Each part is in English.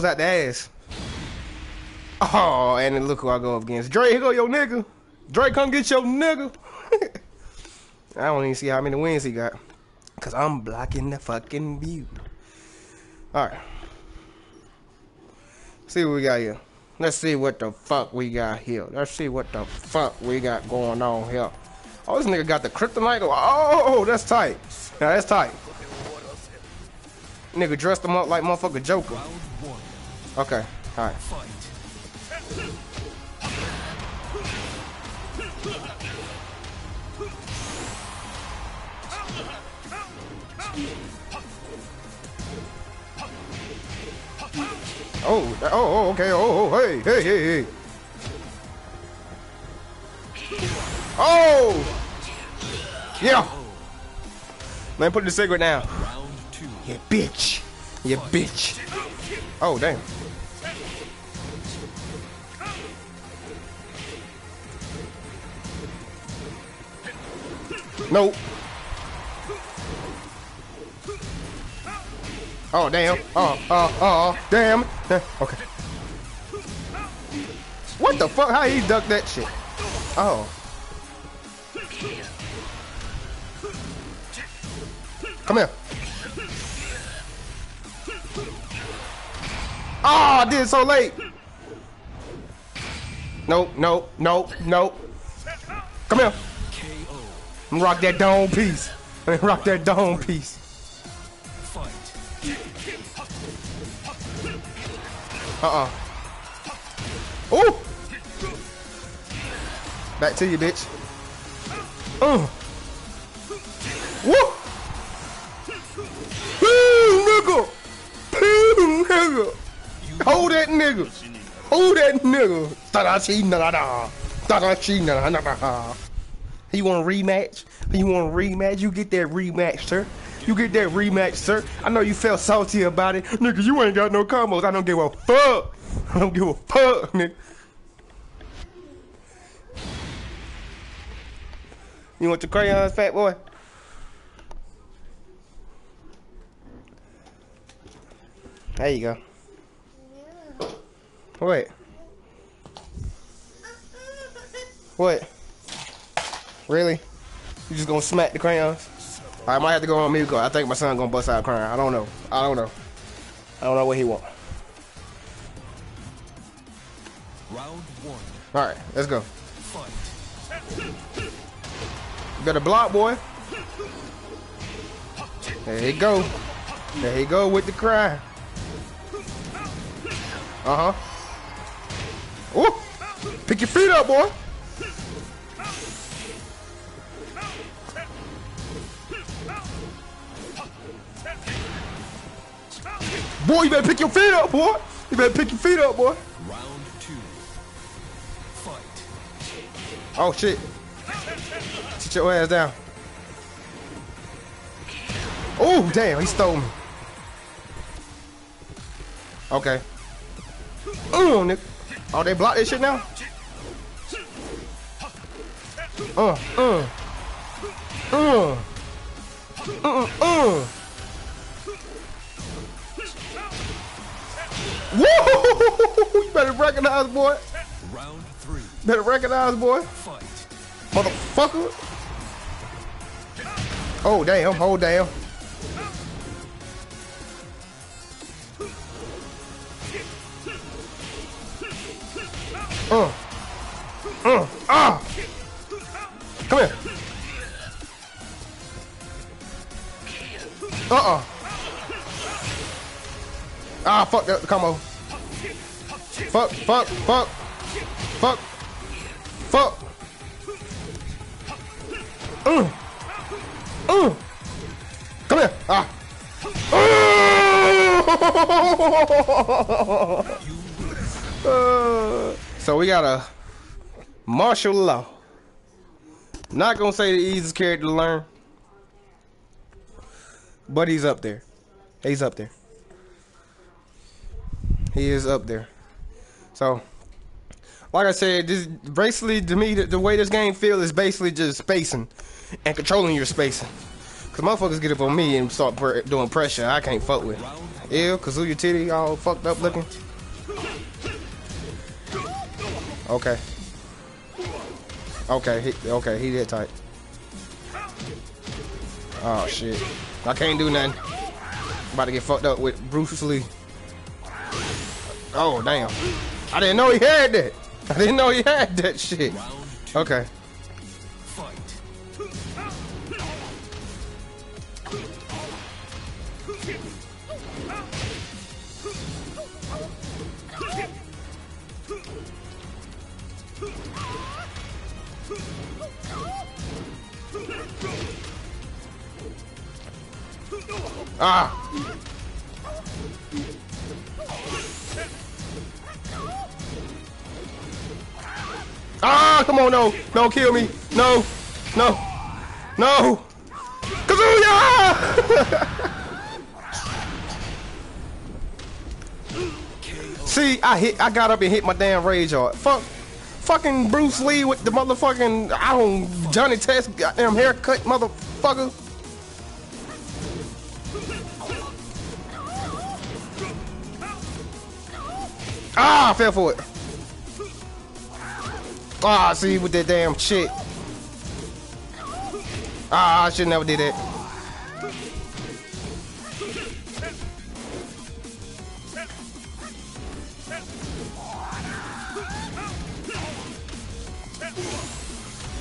bring out the ass. Oh, and then look who I go up against. Dre, here go your nigga. Dre, come get your nigga. I don't even see how many wins he got. Cause I'm blocking the fucking view. Alright. See what we got here. Let's see what the fuck we got here. Let's see what the fuck we got going on here. Oh, this nigga got the kryptonite. Oh, that's tight. Now that's tight. Nigga dressed him up like motherfucker Joker. Okay, alright. Oh, that- oh, oh, okay. Oh, oh, hey, hey, hey, hey. Oh! Yeah! Man, put the cigarette down. Yeah, bitch. You bitch. Oh, damn. Nope. Oh, damn. Oh, oh, oh, damn. Okay. What the fuck? How he ducked that shit? Oh. Come here. Oh, I did so late. Nope, nope, nope, nope. Come here. I'm rock that dome piece. I'm rock that dome piece. Uh-uh. Ooh! Back to you, bitch. Uh. Woo! Poo, nigga! Poo, nigga! Hold that nigga! Hold that nigga! Da-da-chi, na-da-da! Da-da-chi, na-da-da-da! You want a rematch? You want a rematch? You get that rematch, sir. You get that rematch, sir. I know you felt salty about it. Nigga, you ain't got no combos. I don't give a fuck. I don't give a fuck, nigga. You want your crayons, fat boy? There you go. What? What? Really? You just gonna smack the crayons? I might have to go on mute. 'cause I think my son gonna bust out crying. I don't know. I don't know. I don't know what he want. Round one. All right, let's go. You better block, boy. There you go. There you go with the cry. Uh huh. Ooh! Pick your feet up, boy. Boy, you better pick your feet up, boy. You better pick your feet up, boy. Round two. Fight. Oh shit. Sit your ass down. Oh damn, he stole me. Okay. Oh, nigga. Oh, they block this shit now? Uh, uh. Uh. Uh, uh. Better recognize, boy. Round three. Better recognize, boy. Fight. Motherfucker. Oh, damn. Oh, damn. Uh. Uh. Ah. Come here. Uh-uh. Ah, fuck that combo. Fuck, fuck, fuck. Fuck. Fuck. Uh. Uh. Come here. Ah. Uh, so we got a Marshall Law. Not gonna say the easiest character to learn, but he's up there. He's up there. He is up there. So, like I said, this basically to me the, the way this game feels is basically just spacing and controlling your spacing. Cause motherfuckers get up on me and start doing pressure. I can't fuck with. Ew, Kazuya titty all fucked up looking. Okay. Okay, he, okay, he did tight. Oh shit. I can't do nothing. about to get fucked up with Bruce Lee. Oh damn. I didn't know he had that. I didn't know he had that shit. Okay. Ah. Ah, come on, no. No, kill me. No. No. No. Kazuya! See, I hit I got up and hit my damn rage art. Fuck fucking Bruce Lee with the motherfucking I don't Johnny Test goddamn haircut motherfucker. Ah, I fell for it. Ah, see with that damn shit. Ah, I should never did that.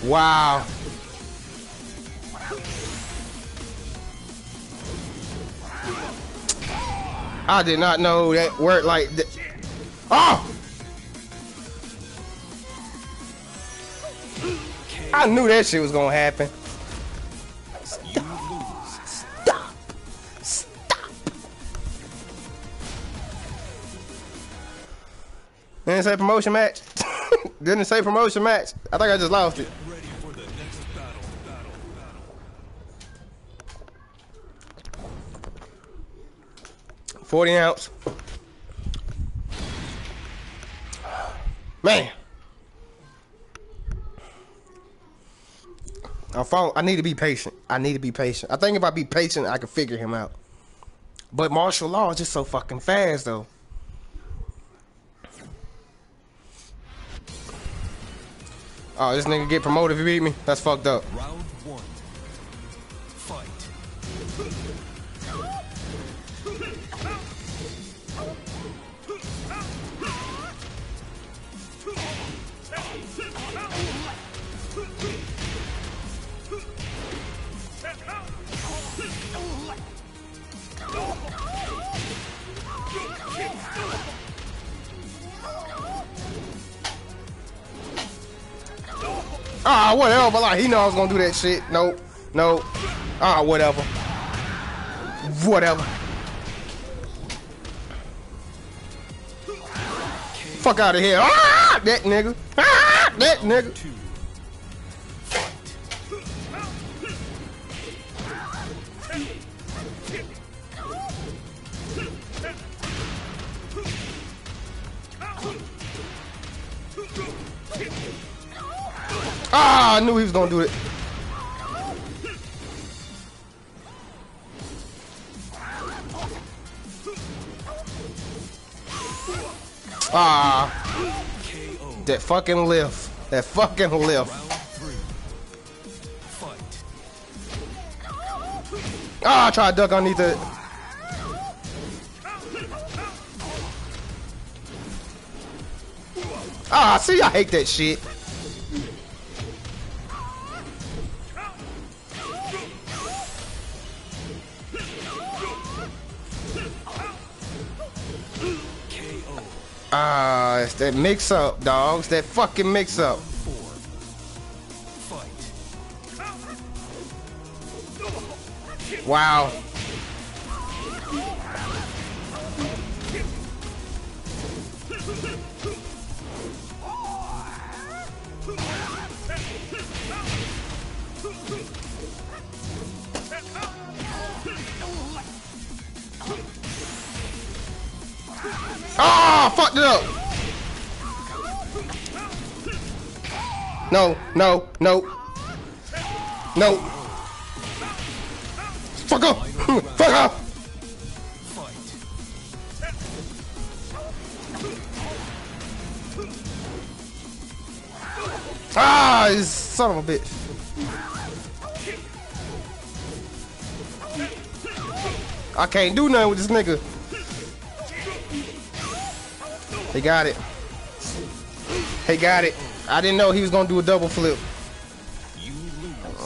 Wow. I did not know that worked like that. Oh! I knew that shit was gonna happen. Lose. Stop! Stop! Didn't say promotion match? Didn't say promotion match? I think I just lost it. Ready for the next battle. Battle. Battle. 40 ounce. Man. I found, I need to be patient. I need to be patient. I think if I be patient, I can figure him out. But Marshall Law is just so fucking fast, though. Oh, this nigga get promoted if he beat me? That's fucked up. Round one. Ah, whatever. But like, he know I was gonna do that shit. Nope. Nope. Ah, whatever. Whatever. Fuck out of here. Ah, that nigga. Ah, that nigga. Ah, I knew he was gonna do it. Ah, that fucking lift. That fucking lift. Ah, I tried to duck underneath it. Ah, see, I hate that shit. Ah, it's that mix up, dogs. That fucking mix up. Wow. Fight. Oh, I fucked it up. No, no, no. No. Fuck up. Fuck up. Ah, you son of a bitch. I can't do nothing with this nigga. He got it. He got it. I didn't know he was gonna do a double flip.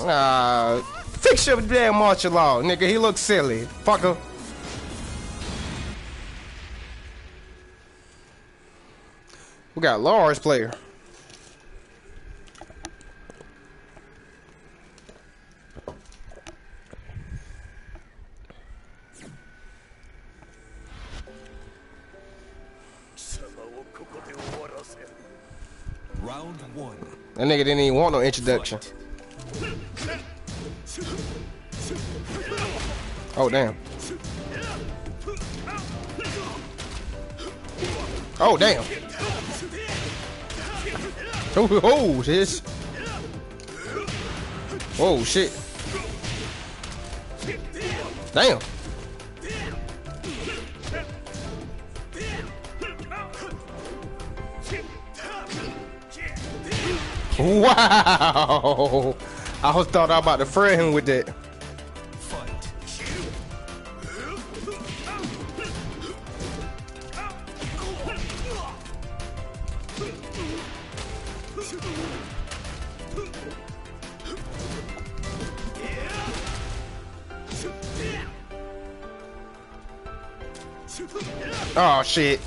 Ah, fix your damn Marshall Law, nigga. He looks silly. Fucker. We got Lars player. Round one. That nigga didn't even want no introduction. Oh damn. Oh damn. Oh, oh this. Oh shit. Damn. Wow. I was thought I was about to fray him with that. Oh shit.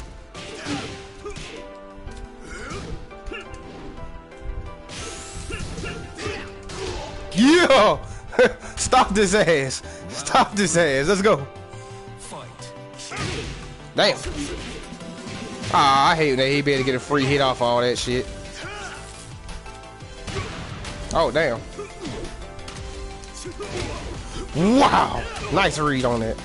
Yeah! Stop this ass. Stop this ass. Let's go. Damn. Ah, I hate that he better get a free hit off all that shit. Oh, damn. Wow. Nice read on that.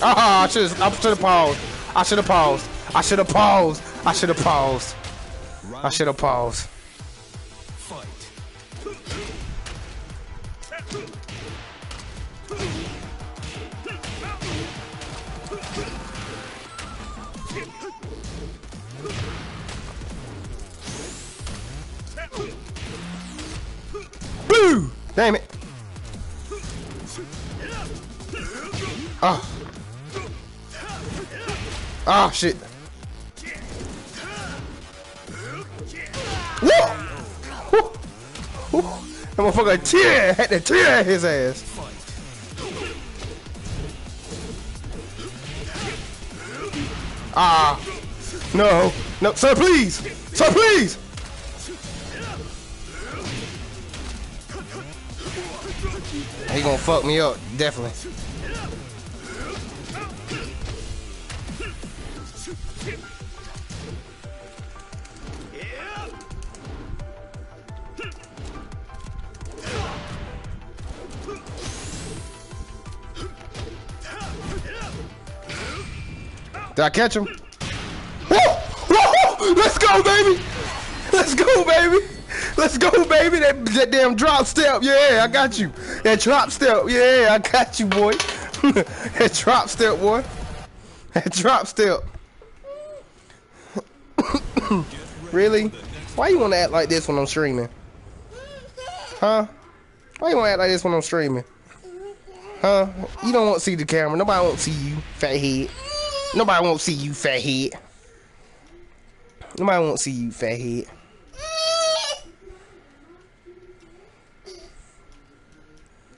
Ah, I should have paused. I should have paused. I should have paused. I should have paused. I should have paused. Boo! Damn it. Oh. Oh shit. Woo! That motherfucker tear had to tear at his ass. Ah. No. No, sir, please. Sir, please. He gonna fuck me up, definitely. Did I catch him? Let's go, baby! Let's go, baby! Let's go, baby! That, that damn drop step, yeah, I got you. That drop step, yeah, I got you, boy. that drop step, boy. That drop step. really? Why you wanna act like this when I'm streaming? Huh? Why you wanna act like this when I'm streaming? Huh? You don't want to see the camera. Nobody won't see you, fat head. Nobody won't see you, fat head. Nobody won't see you, fat head.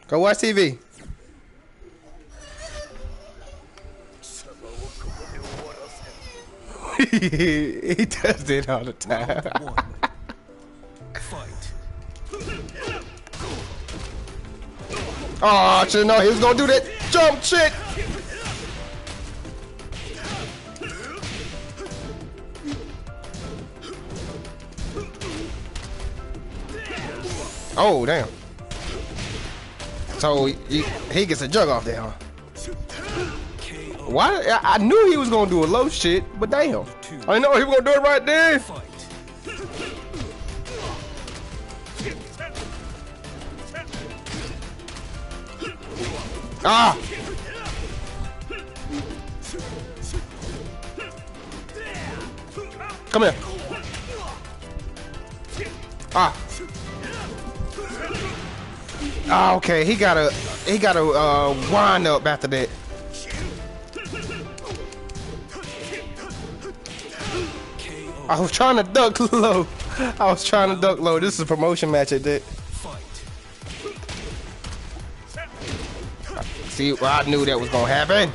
Go watch TV. he does it all the time. Oh, I should know he was gonna do that jump shit. Oh, damn. So he, he gets a jug off there, huh? Why? I, knew he was gonna do a low shit, but damn. I know he was gonna do it right there. Ah! Come here. Ah. Ah, okay. He got a he got a uh, wind up after that. I was trying to duck low. I was trying to duck low. This is a promotion match at that. See, well, I knew that was gonna happen.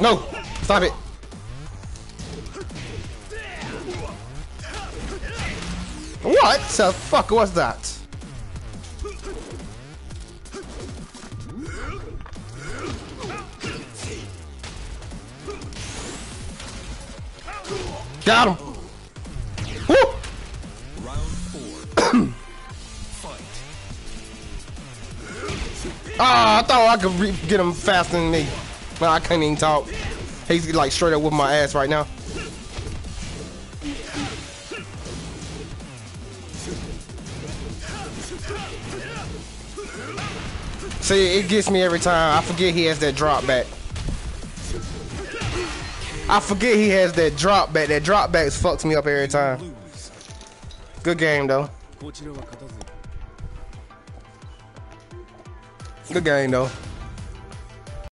No, stop it. What the fuck was that? Got him. Woo! Round four. Fight. Ah, I thought I could get him faster than me. No, I can't even talk. He's like straight up with my ass right now. See, it gets me every time. I forget he has that drop back. I forget he has that drop back. That drop back fucks me up every time. Good game, though. Good game, though.